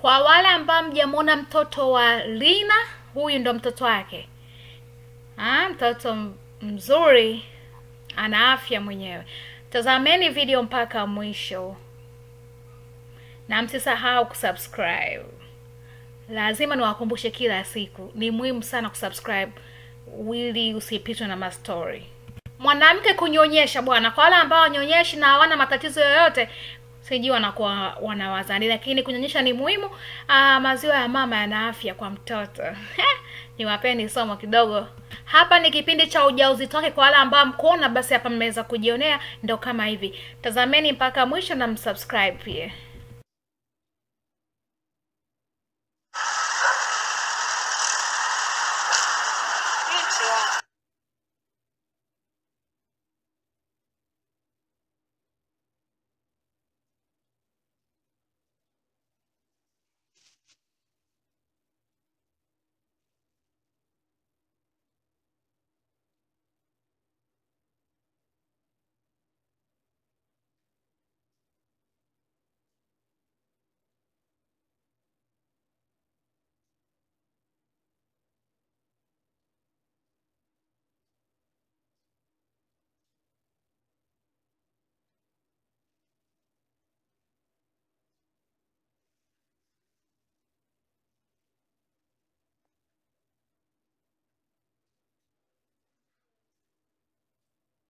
Kwa wale ambao mjamwona mtoto wa Lina, huyu ndo mtoto wake. ha, mtoto mzuri, ana afya mwenyewe. Tazameni video mpaka mwisho, na msisahau kusubscribe. Lazima niwakumbushe kila siku, ni muhimu sana kusubscribe ili usipitwe na mastori. Mwanamke kunyonyesha bwana, kwa wale ambao wanyonyeshi na hawana matatizo yoyote, sijui wanakuwa wanawazani lakini kunyonyesha ni muhimu aa, maziwa ya mama yana afya kwa mtoto. Niwapeni somo kidogo. Hapa ni kipindi cha ujauzito wake kwa wale ambao mkuona basi hapa mmeweza kujionea ndo kama hivi. Tazameni mpaka mwisho na msubscribe pia.